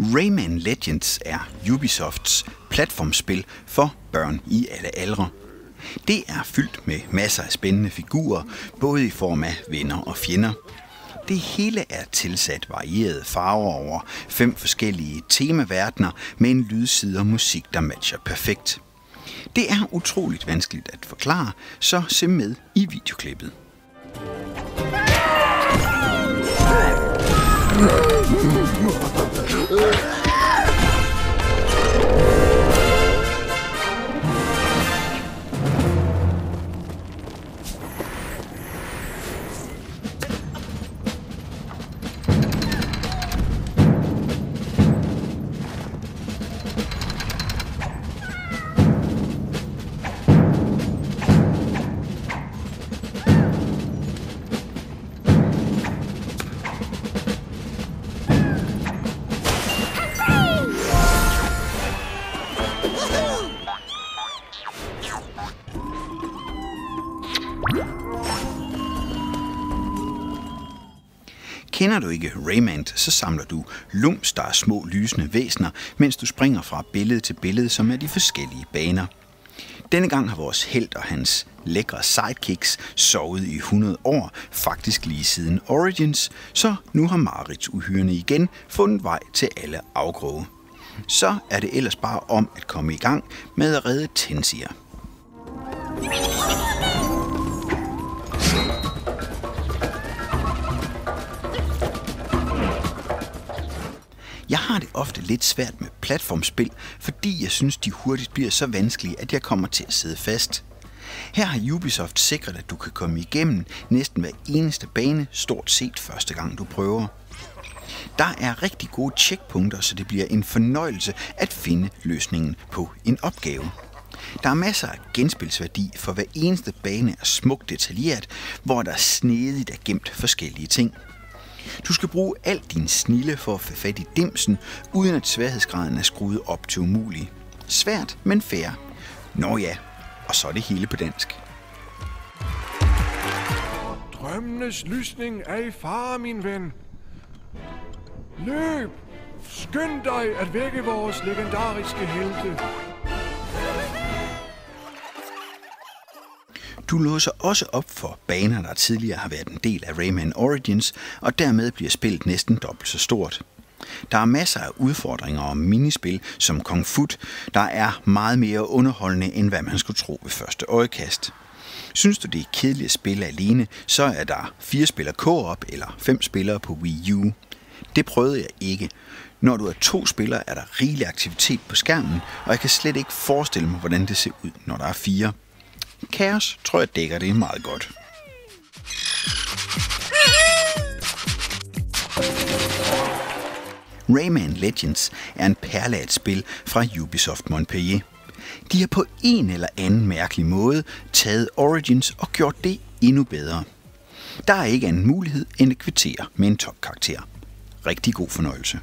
Rayman Legends er Ubisofts platformspil for børn i alle aldre. Det er fyldt med masser af spændende figurer, både i form af venner og fjender. Det hele er tilsat varierede farver over fem forskellige temaverdener med en lydside og musik, der matcher perfekt. Det er utroligt vanskeligt at forklare, så se med i videoklippet. Kender du ikke Rayman, så samler du lums, der er små lysende væsener, mens du springer fra billede til billede, som er de forskellige baner. Denne gang har vores held og hans lækre sidekicks sovet i 100 år, faktisk lige siden Origins, så nu har Marits uhyrene igen fundet vej til alle afgrove. Så er det ellers bare om at komme i gang med at redde Tensier. Har det ofte lidt svært med platformspil, fordi jeg synes, de hurtigt bliver så vanskelige, at jeg kommer til at sidde fast. Her har Ubisoft sikret, at du kan komme igennem næsten hver eneste bane, stort set første gang du prøver. Der er rigtig gode checkpunkter, så det bliver en fornøjelse at finde løsningen på en opgave. Der er masser af genspilsværdi, for hver eneste bane er smukt detaljeret, hvor der snedigt er gemt forskellige ting – du skal bruge al din snille for at få fat i dimsen, uden at sværhedsgraden er skruet op til umulig. Svært, men fair. Nå ja, og så er det hele på dansk. Drømmenes lysning er i fare, min ven. Løb! Skynd dig at vække vores legendariske helte. Du låser også op for baner, der tidligere har været en del af Rayman Origins, og dermed bliver spillet næsten dobbelt så stort. Der er masser af udfordringer og minispil som Kung Fu, der er meget mere underholdende, end hvad man skulle tro ved første øjekast. Synes du, det er kedeligt at spille alene, så er der fire spillere co-op eller fem spillere på Wii U. Det prøvede jeg ikke. Når du er to spillere, er der rigelig aktivitet på skærmen, og jeg kan slet ikke forestille mig, hvordan det ser ud, når der er fire. Kaos tror jeg dækker det meget godt. Rayman Legends er en perle af et spil fra Ubisoft Montpellier. De har på en eller anden mærkelig måde taget Origins og gjort det endnu bedre. Der er ikke anden mulighed end at kvittere med en topkarakter. Rigtig god fornøjelse.